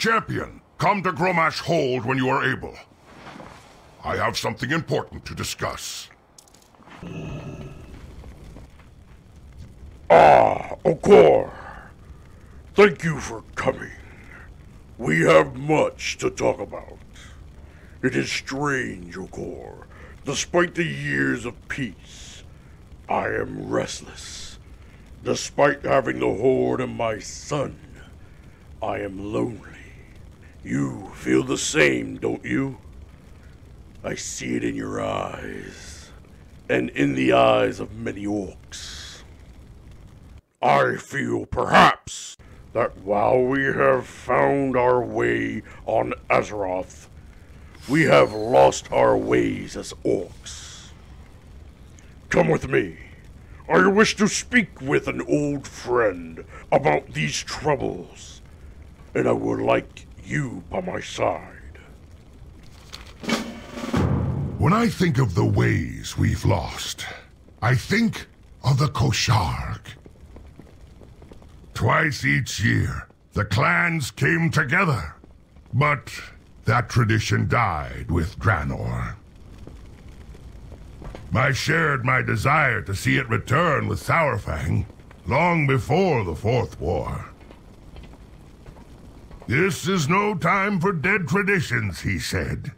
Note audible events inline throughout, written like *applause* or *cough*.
Champion, come to Grommash Hold when you are able. I have something important to discuss. Ah, Okor. Thank you for coming. We have much to talk about. It is strange, Okor. Despite the years of peace, I am restless. Despite having the Horde and my son, I am lonely. You feel the same, don't you? I see it in your eyes, and in the eyes of many orcs. I feel perhaps that while we have found our way on Azeroth, we have lost our ways as orcs. Come with me. I wish to speak with an old friend about these troubles, and I would like you by my side. When I think of the ways we've lost, I think of the Kosh'harg. Twice each year, the clans came together, but that tradition died with Draenor. I shared my desire to see it return with Saurfang long before the Fourth War. This is no time for dead traditions, he said.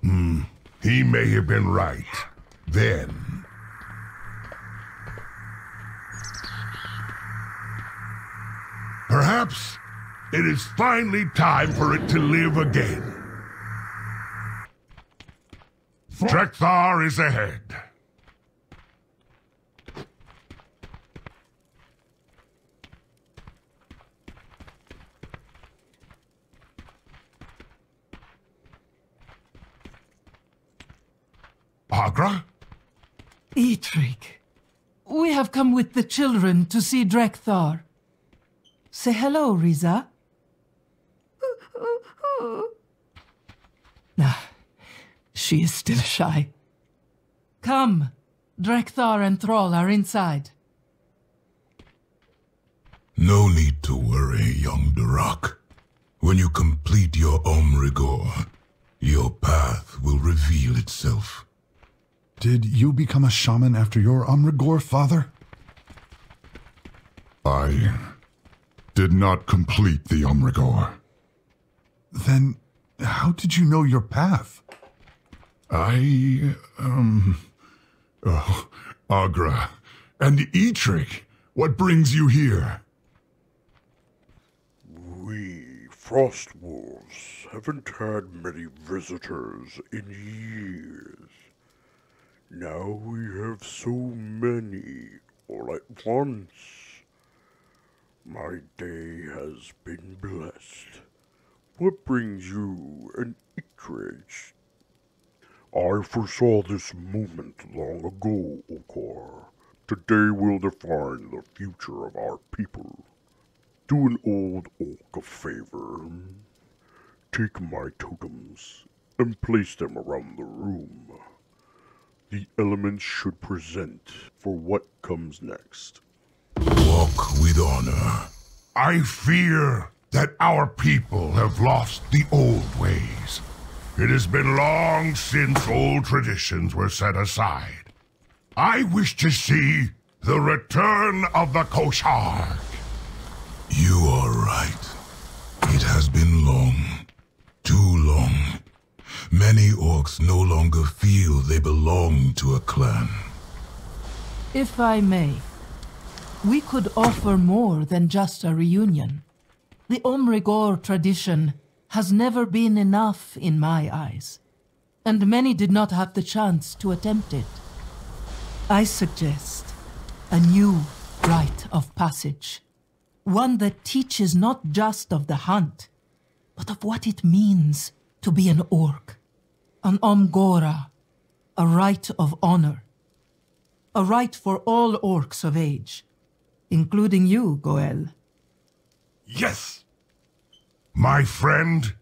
Hmm, he may have been right. Then. Perhaps it is finally time for it to live again. Drek'Thar is ahead. Aggra? Eitrigg, we have come with the children to see Drek'Thar. Say hello, Riza. Ah, she is still shy. Come, Drek'Thar and Thrall are inside. No need to worry, young Durak. When you complete your Om'riggor, your path will reveal itself. Did you become a shaman after your Om'riggor, father? I did not complete the Om'riggor. Then how did you know your path? I, um... Oh, Aggra. And Eitrigg, what brings you here? We Frost Wolves haven't had many visitors in years. Now we have so many all at once. My day has been blessed. What brings you and Eitrigg? I foresaw this moment long ago, Okar. Today will define the future of our people. Do an old orc a favor. Take my totems and place them around the room. The elements should present for what comes next. Walk with honor. I fear that our people have lost the old ways. It has been long since old traditions were set aside. I wish to see the return of the Koshar. You are right. It has been long. Too long. Many orcs no longer feel they belong to a clan. If I may, we could offer more than just a reunion. The Om'riggor tradition has never been enough in my eyes, and many did not have the chance to attempt it. I suggest a new rite of passage. One that teaches not just of the hunt, but of what it means to be an orc. An Om'gora, a rite of honor. A rite for all orcs of age, including you, Go'el. Yes! My friend,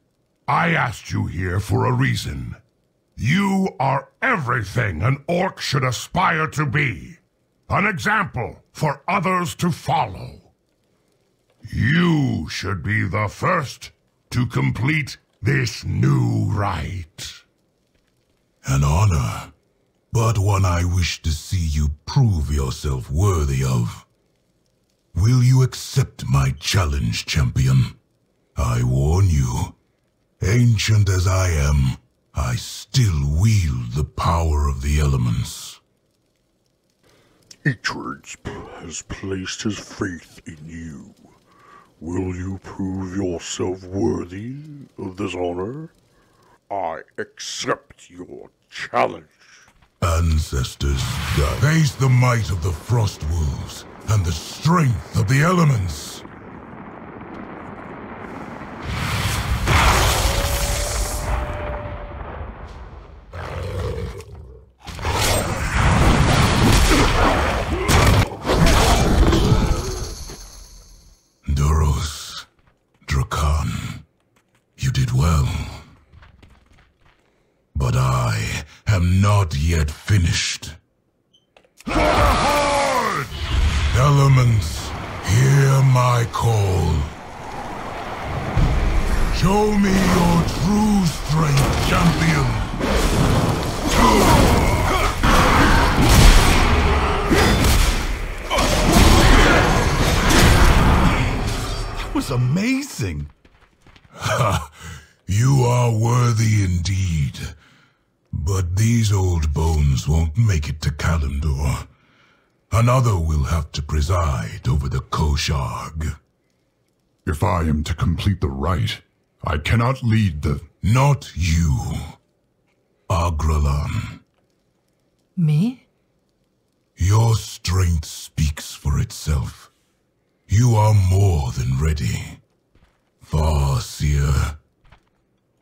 I asked you here for a reason. You are everything an orc should aspire to be. An example for others to follow. You should be the first to complete this new rite. An honor, but one I wish to see you prove yourself worthy of. Will you accept my challenge, champion? I warn you, ancient as I am, I still wield the power of the elements. Eitrigg has placed his faith in you. Will you prove yourself worthy of this honor? I accept your challenge. Ancestors, face the might of the Frost Wolves and the strength of the elements. That was amazing. *laughs* You are worthy indeed. But these old bones won't make it to Kalimdor. Another will have to preside over the Kosh'harg. If I am to complete the rite, I cannot lead the... Not you, Aggralan. Me? Your strength speaks for itself. You are more than ready. Farseer.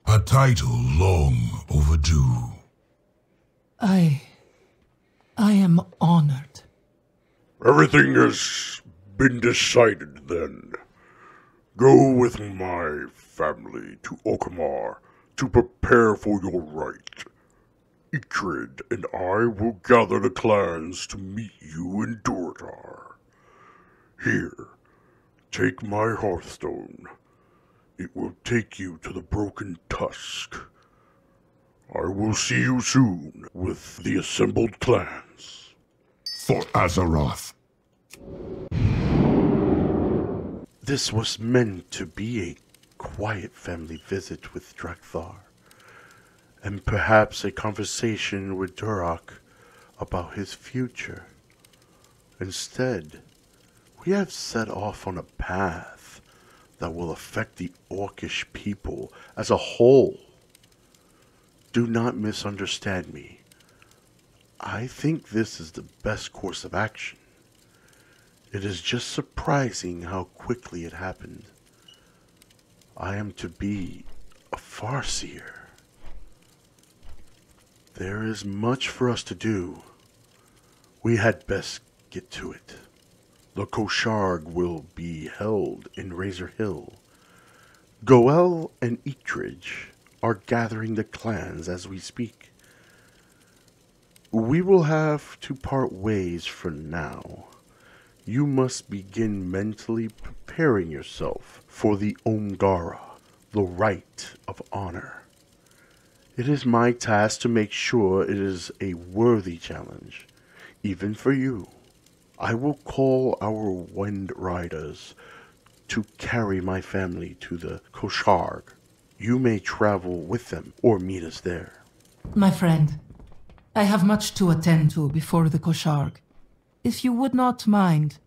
A title long overdue. I. I am honored. Everything has been decided then. Go with my family to Orgrimmar to prepare for your rite. Eitrigg and I will gather the clans to meet you in Durotar. Here, take my hearthstone. It will take you to the Broken Tusk. I will see you soon with the assembled clans. For Azeroth. This was meant to be a quiet family visit with Drek'Thar, and perhaps a conversation with Durak about his future. Instead, we have set off on a path that will affect the Orcish people as a whole. Do not misunderstand me. I think this is the best course of action. It is just surprising how quickly it happened. I am to be a Farseer. There is much for us to do. We had best get to it. The Kosh'harg will be held in Razor Hill. Go'el and Eitrigg are gathering the clans as we speak. We will have to part ways for now. You must begin mentally preparing yourself for the Om'gora, the rite of honor. It is my task to make sure it is a worthy challenge, even for you. I will call our wind riders to carry my family to the Kosh'harg. You may travel with them or meet us there. My friend, I have much to attend to before the Kosh'harg. If you would not mind,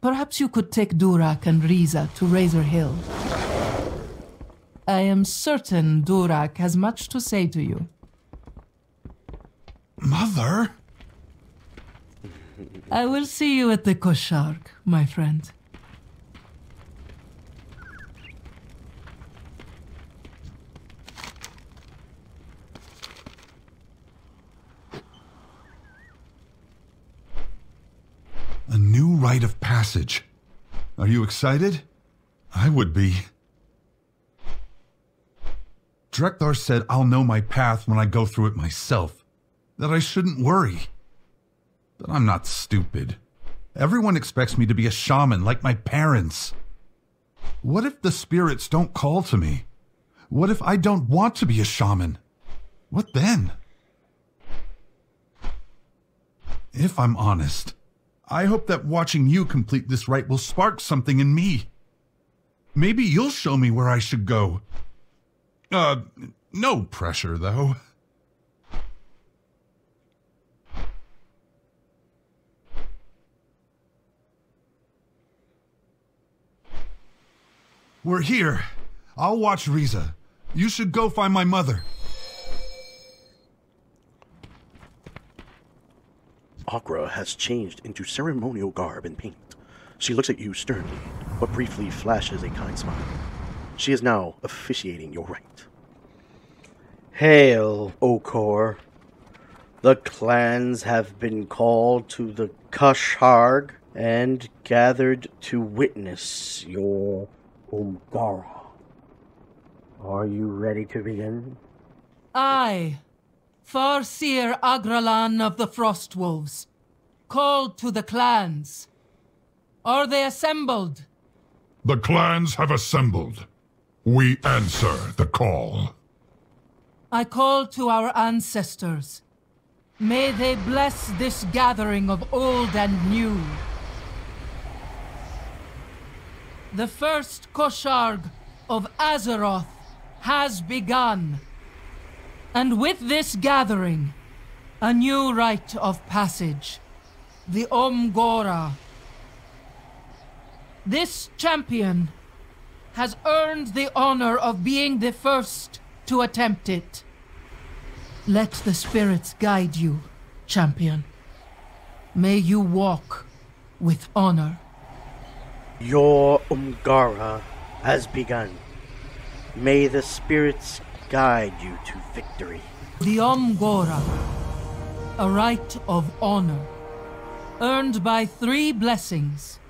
perhaps you could take Durak and Riza to Razor Hill. I am certain Durak has much to say to you. Mother? I will see you at the Kosh'harg, my friend. A new rite of passage. Are you excited? I would be. Drek'Thar said I'll know my path when I go through it myself. That I shouldn't worry. But I'm not stupid. Everyone expects me to be a shaman like my parents. What if the spirits don't call to me? What if I don't want to be a shaman? What then? If I'm honest, I hope that watching you complete this rite will spark something in me. Maybe you'll show me where I should go. Uh, no pressure, though. *laughs* We're here. I'll watch Riza. You should go find my mother. Aggra has changed into ceremonial garb and paint. She looks at you sternly, but briefly flashes a kind smile. She is now officiating your rite. Hail, Okor. The clans have been called to the Kosh'harg and gathered to witness your Om'gora. Are you ready to begin? I, Farseer Aggralan of the Frost Wolves, called to the clans. Are they assembled? The clans have assembled. We answer the call. I call to our ancestors. May they bless this gathering of old and new. The first Kosh'harg of Azeroth has begun. And with this gathering, a new rite of passage. The Om'gora. This champion has earned the honor of being the first to attempt it. Let the spirits guide you, champion. May you walk with honor. Your Om'gora has begun. May the spirits guide you to victory. The Om'gora, a rite of honor, earned by three blessings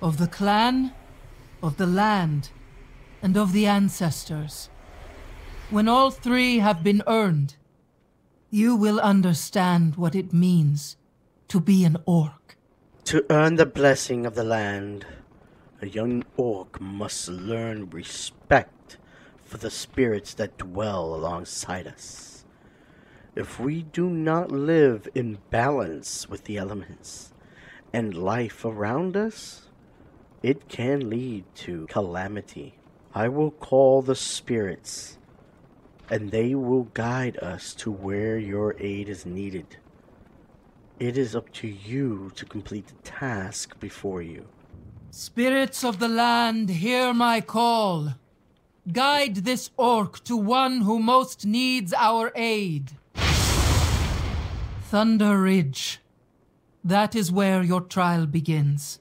of the clan, of the land, and of the ancestors. When all three have been earned, you will understand what it means to be an orc. To earn the blessing of the land, a young orc must learn respect for the spirits that dwell alongside us. If we do not live in balance with the elements and life around us, it can lead to calamity. I will call the spirits, and they will guide us to where your aid is needed. It is up to you to complete the task before you. Spirits of the land, hear my call. Guide this orc to one who most needs our aid. Thunder Ridge. That is where your trial begins.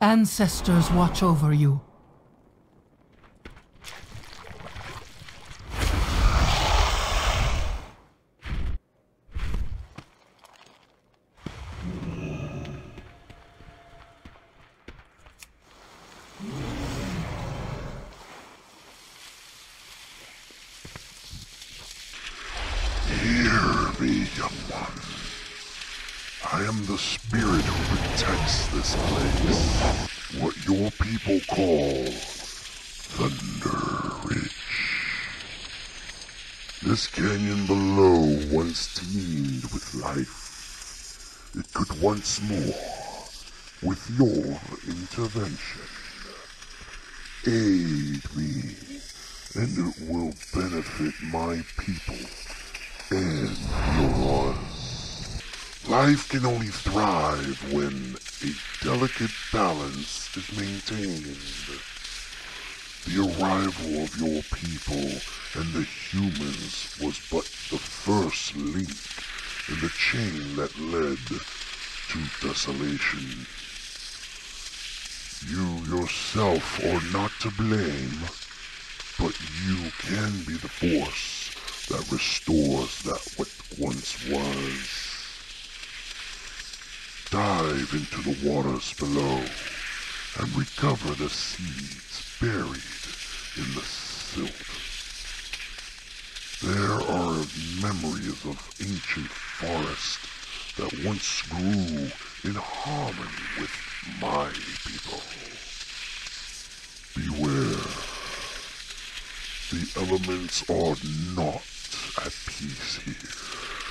Ancestors watch over you. Hear me, young one. I am the spirit who protects this place. What your people call Thunder Ridge. This canyon below once teemed with life. It could once more, with your intervention, aid me, and it will benefit my people and yours. Life can only thrive when a delicate balance is maintained. The arrival of your people and the humans was but the first link in the chain that led to desolation. You yourself are not to blame, but you can be the force that restores that what once was. Dive into the waters below and recover the seeds buried in the silt. There are memories of ancient forest that once grew in harmony with my people. Beware. The elements are not at peace here.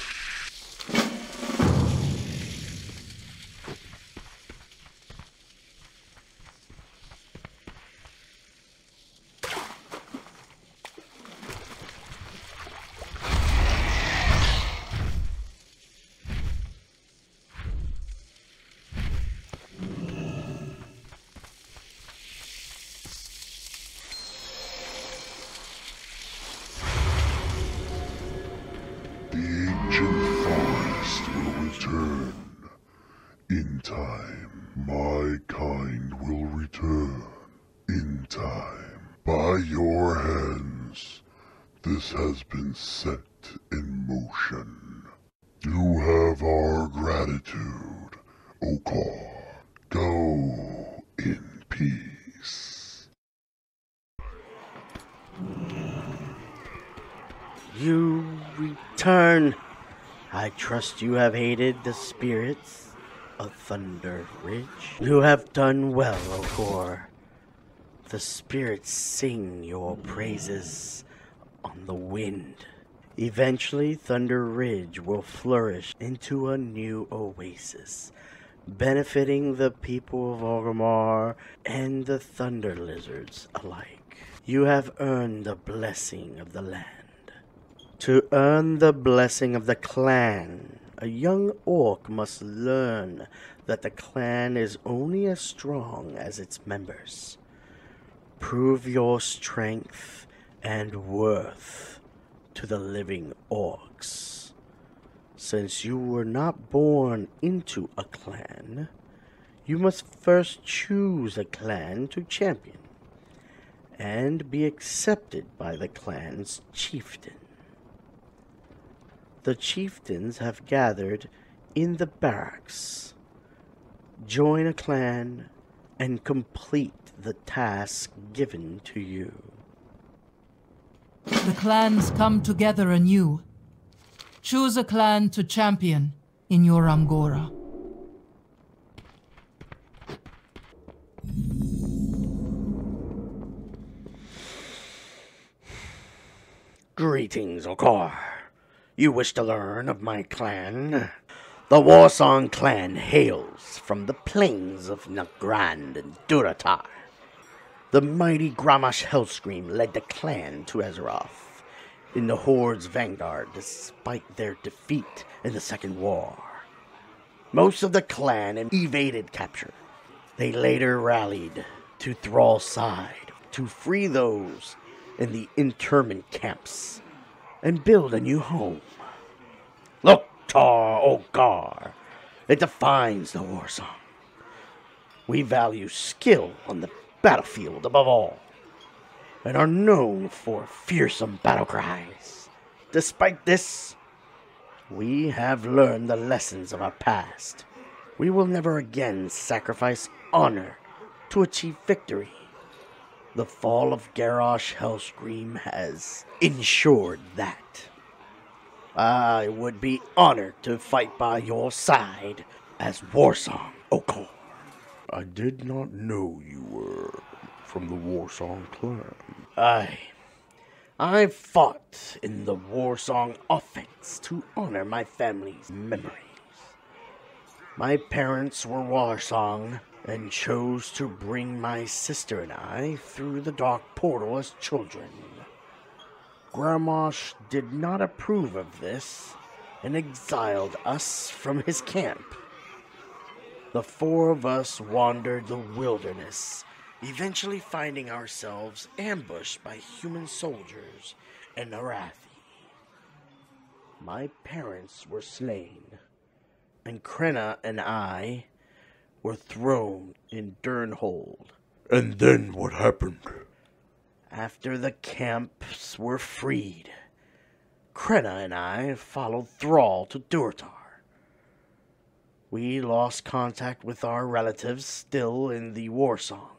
Set in motion. You have our gratitude, Okar. Go in peace. You return. I trust you have hated the spirits of Thunder Ridge. You have done well, Okor. The spirits sing your praises on the wind. Eventually, Thunder Ridge will flourish into a new oasis, benefiting the people of Orgrimmar and the Thunder Lizards alike. You have earned the blessing of the land. To earn the blessing of the clan, a young orc must learn that the clan is only as strong as its members. Prove your strength and worth to the living orcs. Since you were not born into a clan, you must first choose a clan to champion and be accepted by the clan's chieftain. The chieftains have gathered in the barracks. Join a clan and complete the task given to you. The clans come together anew. Choose a clan to champion in your Om'gora. Greetings, Okar. You wish to learn of my clan? The Warsong clan hails from the plains of Nagrand and Durotar. The mighty Grommash Hellscream led the clan to Azeroth in the Horde's vanguard despite their defeat in the Second War. Most of the clan evaded capture. They later rallied to Thrall's side to free those in the internment camps and build a new home. Loktar Ogar. It defines the war song. We value skill on the battlefield above all, and are known for fearsome battle cries. Despite this, we have learned the lessons of our past. We will never again sacrifice honor to achieve victory. The fall of Garrosh Hellscream has ensured that. I would be honored to fight by your side as Warsong Okor. I did not know you were from the Warsong clan. I. I fought in the Warsong offense to honor my family's memories. My parents were Warsong and chose to bring my sister and I through the dark portal as children. Grommash did not approve of this and exiled us from his camp. The four of us wandered the wilderness, eventually finding ourselves ambushed by human soldiers in Arathi. My parents were slain, and Krenna and I were thrown in Durnholde. And then what happened? After the camps were freed, Krenna and I followed Thrall to Durotar. We lost contact with our relatives still in the war song.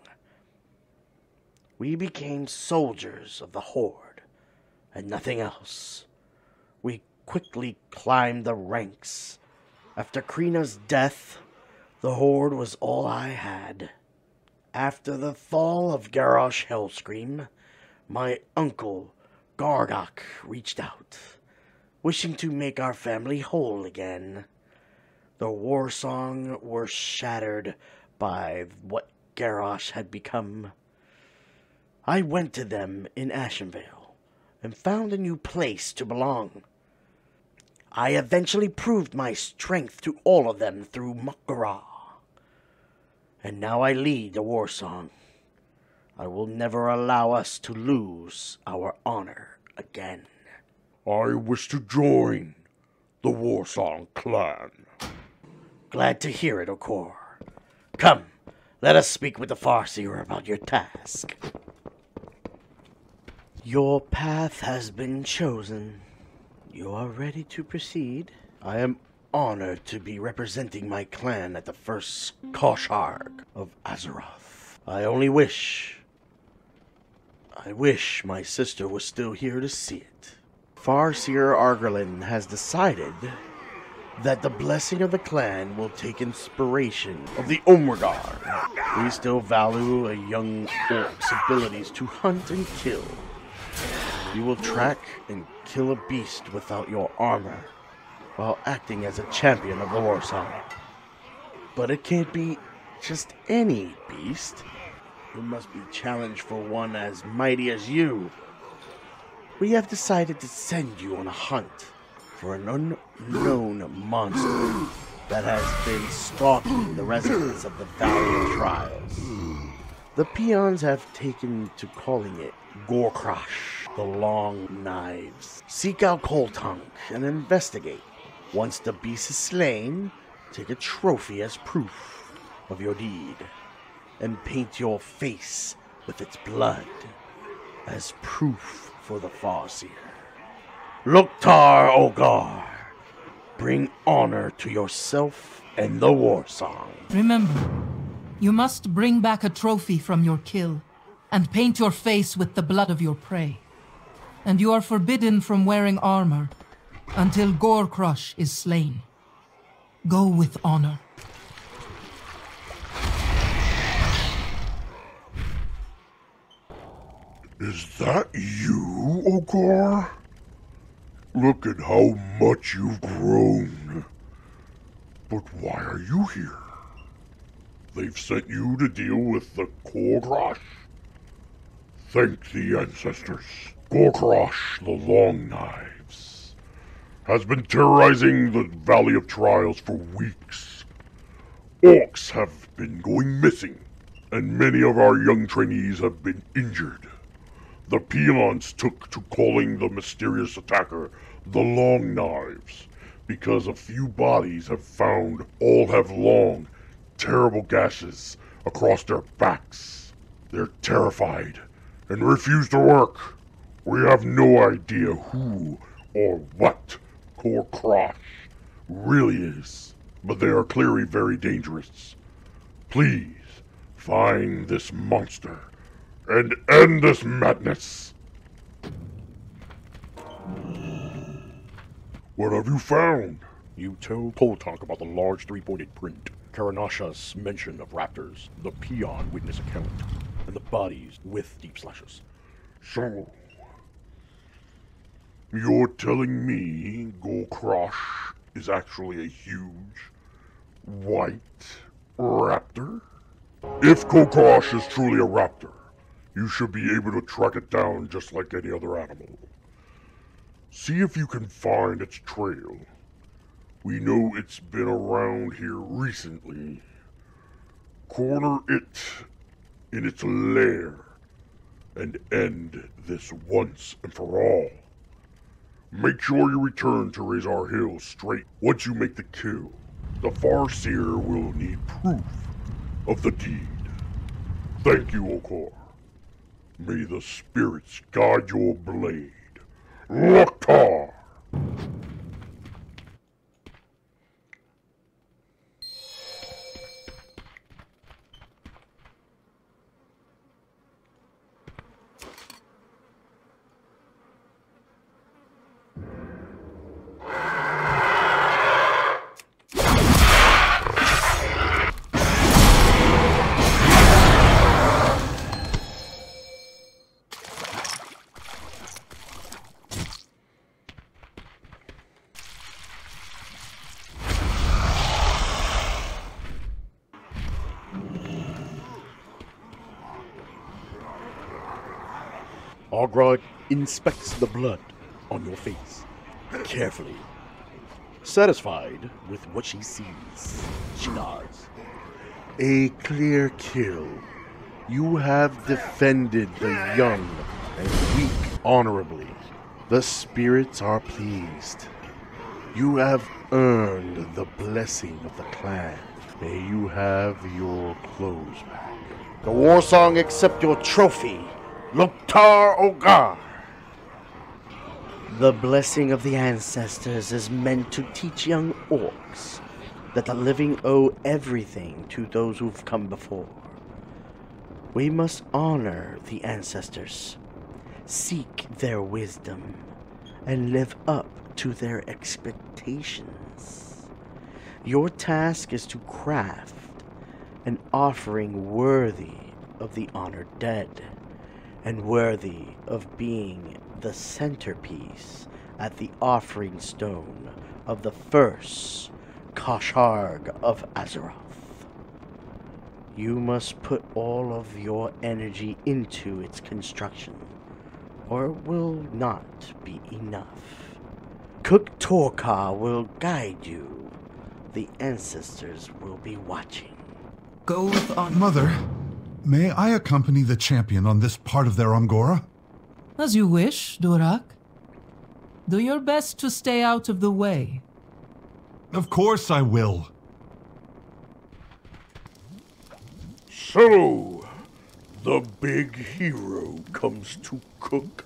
We became soldiers of the Horde and nothing else. We quickly climbed the ranks. After Krenna's death, the Horde was all I had. After the fall of Garrosh Hellscream, my uncle Gargok reached out, wishing to make our family whole again. The war song were shattered by what Garrosh had become. I went to them in Ashenvale and found a new place to belong. I eventually proved my strength to all of them through mak'gora. And now I lead the war song. I will never allow us to lose our honor again. I wish to join the Warsong clan. Glad to hear it, Okor. Come, let us speak with the Farseer about your task. Your path has been chosen. You are ready to proceed. I am honored to be representing my clan at the first Kosh'harg of Azeroth. I only wish. I wish my sister was still here to see it. Farseer Aggralan has decided that the blessing of the clan will take inspiration of the Om'riggor. We still value a young orc's abilities to hunt and kill. You will track and kill a beast without your armor, while acting as a champion of the war song. But it can't be just any beast. You must be challenged for one as mighty as you. We have decided to send you on a hunt for an unknown monster that has been stalking the residents of the Valley of Trials. The peons have taken to calling it Gorkrash, the Long Knives. Seek out Coltunk and investigate. Once the beast is slain, take a trophy as proof of your deed, and paint your face with its blood as proof for the Farseer. Loktar Ogar, bring honor to yourself and the war song. Remember, you must bring back a trophy from your kill and paint your face with the blood of your prey. And you are forbidden from wearing armor until Gorecrush is slain. Go with honor. Is that you, Ogar? Look at how much you've grown. But why are you here? They've sent you to deal with the Gorgrosh? Thank the ancestors. Gorkrosh, the Long Knives, has been terrorizing the Valley of Trials for weeks. Orcs have been going missing, and many of our young trainees have been injured. The peons took to calling the mysterious attacker the Long Knives because a few bodies have found all have long, terrible gashes across their backs. They're terrified and refuse to work. We have no idea who or what Core Crosh really is, but they are clearly very dangerous. Please find this monster and end this madness. What have you found? You told Poltonk about the large three-pointed print, Karanasha's mention of raptors, the peon witness account, and the bodies with deep slashes. So, you're telling me Golcrosh is actually a huge, white raptor? If Kokrosh is truly a raptor, you should be able to track it down just like any other animal. See if you can find its trail. We know it's been around here recently. Corner it in its lair and end this once and for all. Make sure you return to Razor Hill straight once you make the kill. The Farseer will need proof of the deed. Thank you, Okor. May the spirits guide your blade. Loktar! Argrod inspects the blood on your face carefully. Satisfied with what she sees, she nods. A clear kill. You have defended the young and weak honorably. The spirits are pleased. You have earned the blessing of the clan. May you have your clothes back. The war song accept your trophy. Loktar Ogar. The blessing of the ancestors is meant to teach young orcs that the living owe everything to those who've come before. We must honor the ancestors, seek their wisdom, and live up to their expectations. Your task is to craft an offering worthy of the honored dead and worthy of being the centerpiece at the offering stone of the first Kosh'harg of Azeroth. You must put all of your energy into its construction, or it will not be enough. Cook Torkar will guide you. The ancestors will be watching. Go with honor. Mother, may I accompany the champion on this part of their Om'gora? As you wish, Durak. Do your best to stay out of the way. Of course I will. So, the big hero comes to cook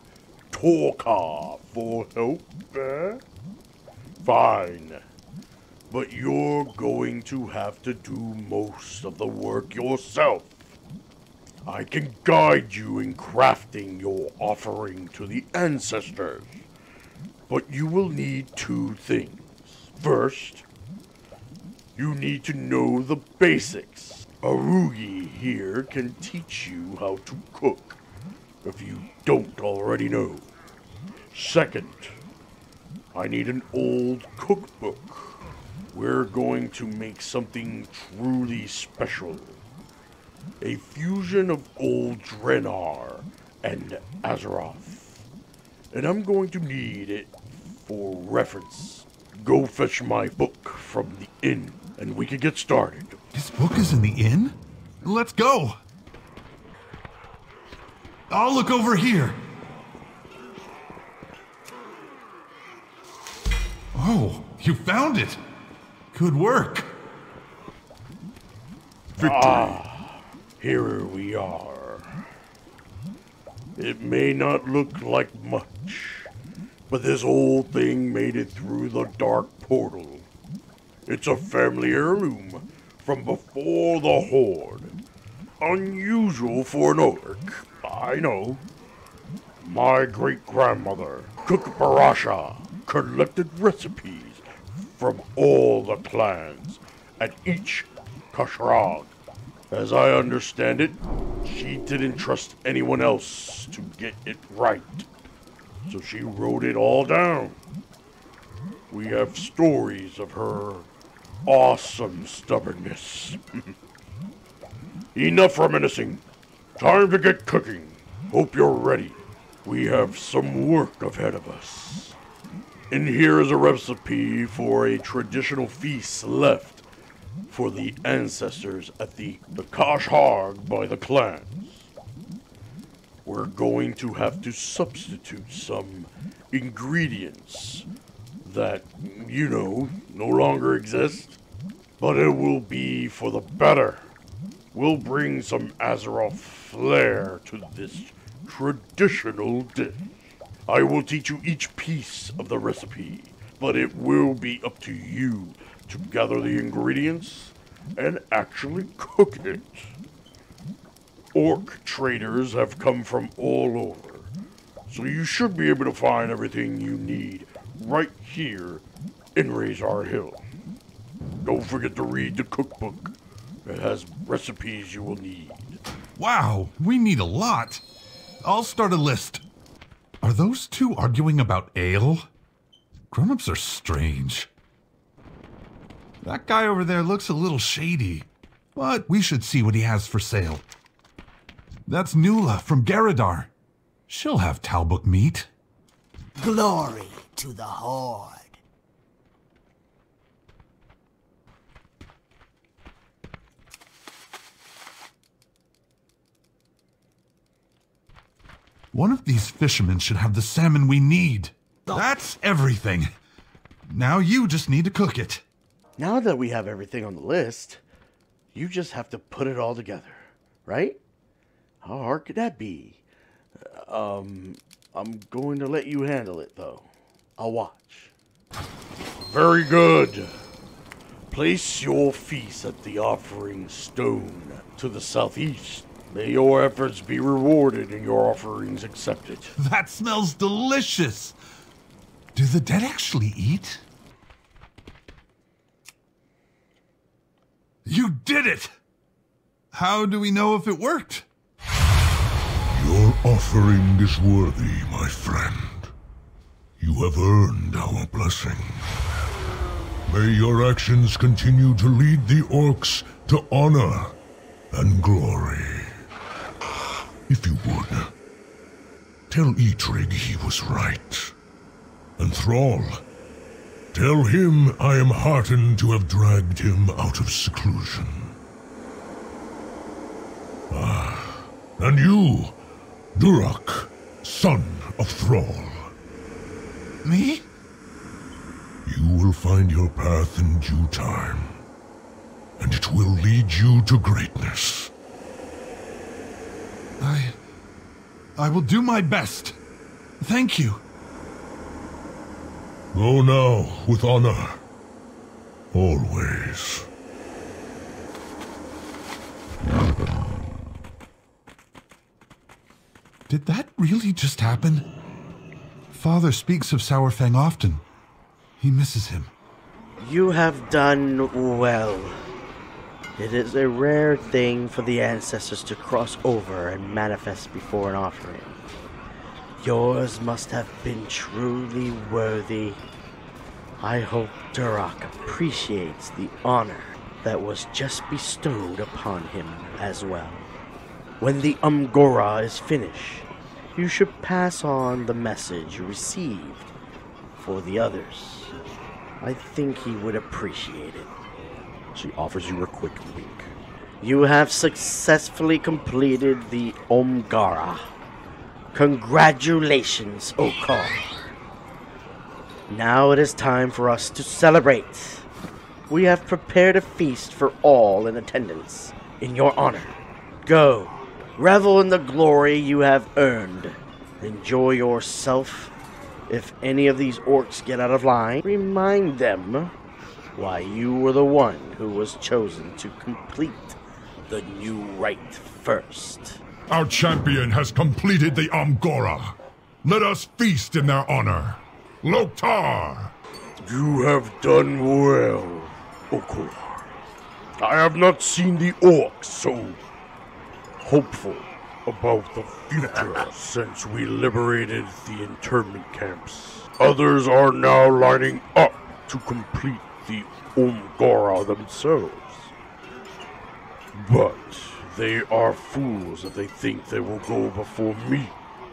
Torka for help, eh? Fine. But you're going to have to do most of the work yourself. I can guide you in crafting your offering to the ancestors. But you will need two things. First, you need to know the basics. Arugi here can teach you how to cook if you don't already know. Second, I need an old cookbook. We're going to make something truly special. A fusion of old Draenor and Azeroth. And I'm going to need it for reference. Go fetch my book from the inn, and we can get started. This book is in the inn? Let's go! I'll look over here. Oh, you found it! Good work! Here we are. It may not look like much, but this old thing made it through the dark portal. It's a family heirloom from before the Horde. Unusual for an orc, I know. My great grandmother, Cook Barasha, collected recipes from all the clans at each Kosh'harg. As I understand it, she didn't trust anyone else to get it right. So she wrote it all down. We have stories of her awesome stubbornness. *laughs* Enough reminiscing. Time to get cooking. Hope you're ready. We have some work ahead of us. And here is a recipe for a traditional feast left for the ancestors at the, the Kosh'harg by the clans. We're going to have to substitute some ingredients that, you know, no longer exist, but it will be for the better. We'll bring some Azeroth flair to this traditional dish. I will teach you each piece of the recipe, but it will be up to you to gather the ingredients and actually cook it. Orc traders have come from all over, so you should be able to find everything you need right here in Razor Hill. Don't forget to read the cookbook. It has recipes you will need. Wow, we need a lot. I'll start a list. Are those two arguing about ale? Grown-ups are strange. That guy over there looks a little shady, but we should see what he has for sale. That's Nula from Garadar. She'll have Talbuk meat. Glory to the Horde. One of these fishermen should have the salmon we need. That's everything. Now you just need to cook it. Now that we have everything on the list, you just have to put it all together, right? How hard could that be? Um, I'm going to let you handle it, though. I'll watch. Very good. Place your feast at the offering stone to the southeast. May your efforts be rewarded and your offerings accepted. That smells delicious. Do the dead actually eat? You did it! How do we know if it worked? Your offering is worthy, my friend. You have earned our blessing. May your actions continue to lead the orcs to honor and glory. If you would, tell Eitrigg he was right. And Thrall, tell him I am heartened to have dragged him out of seclusion. Ah, and you, Durak, son of Thrall. Me? You will find your path in due time, and it will lead you to greatness. I. I will do my best. Thank you. Go now with honor. Always. Did that really just happen? Father speaks of Saurfang often. He misses him. You have done well. It is a rare thing for the ancestors to cross over and manifest before an offering. Yours must have been truly worthy. I hope Durak appreciates the honor that was just bestowed upon him as well. When the Om'gora is finished, you should pass on the message you received for the others. I think he would appreciate it. She offers you a quick wink. You have successfully completed the Om'gora. Congratulations, Okar. Now it is time for us to celebrate. We have prepared a feast for all in attendance in your honor. Go, revel in the glory you have earned. Enjoy yourself. If any of these orcs get out of line, remind them why you were the one who was chosen to complete the new rite first. Our champion has completed the Om'gora. Let us feast in their honor. Loktar! You have done well, Okor. I have not seen the orcs so hopeful about the future *laughs* since we liberated the internment camps. Others are now lining up to complete the Om'gora themselves. But they are fools if they think they will go before me.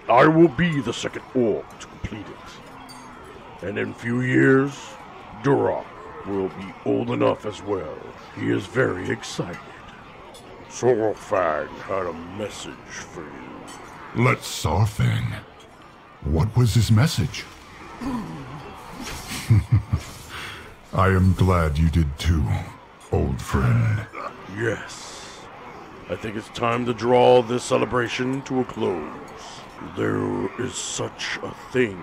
I will be the second orc to complete it. And in few years, Durak will be old enough as well. He is very excited. Saurfang had a message for you. Let Saurfang. What was his message? *laughs* I am glad you did too, old friend. Yes. I think it's time to draw this celebration to a close. There is such a thing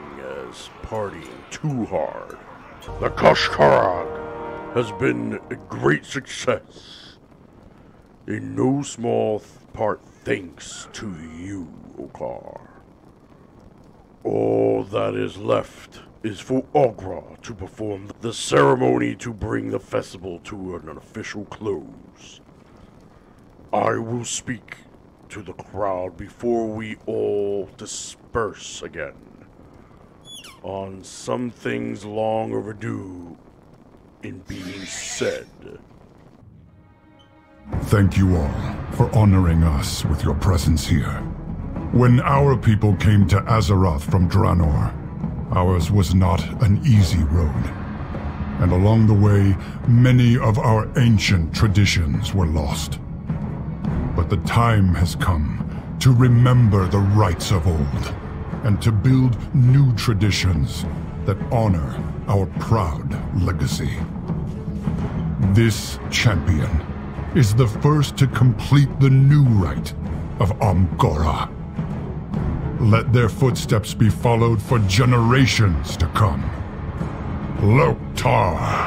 as partying too hard. The Kosh'harg has been a great success. In no small part thanks to you, Okar. All that is left is for Aggra to perform the ceremony to bring the festival to an official close. I will speak to the crowd before we all disperse again on some things long overdue in being said. Thank you all for honoring us with your presence here. When our people came to Azeroth from Draenor, ours was not an easy road. And along the way, many of our ancient traditions were lost. But the time has come to remember the rites of old, and to build new traditions that honor our proud legacy. This champion is the first to complete the new rite of Om'gora. Let their footsteps be followed for generations to come. Loktar.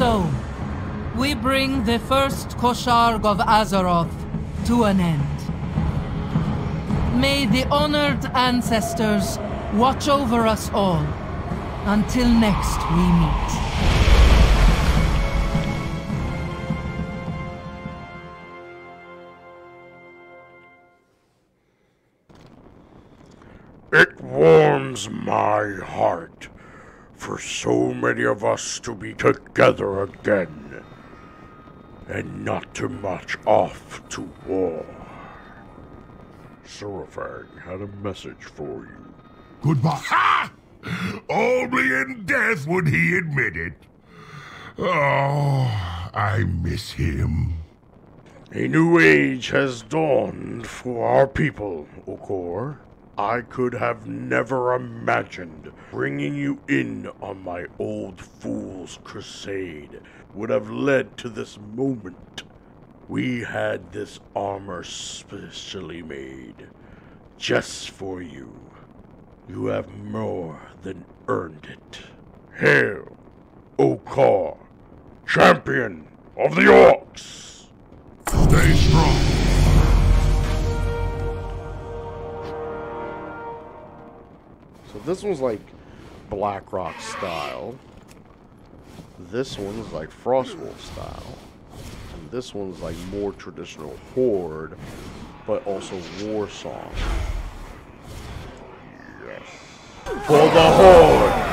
So, we bring the first Kosh'harg of Azeroth to an end. May the honored ancestors watch over us all until next we meet. It warms my heart for so many of us to be together again and not to march off to war. Saurfang had a message for you. Goodbye. Ha! Only in death would he admit it. Oh, I miss him. A new age has dawned for our people, Okor. I could have never imagined bringing you in on my old fool's crusade would have led to this moment. We had this armor specially made just for you. You have more than earned it. Hail, Okar, champion of the orcs! Stay strong. This one's like Blackrock style. This one's like Frostwolf style. And this one's like more traditional Horde, but also Warsong. For the Horde!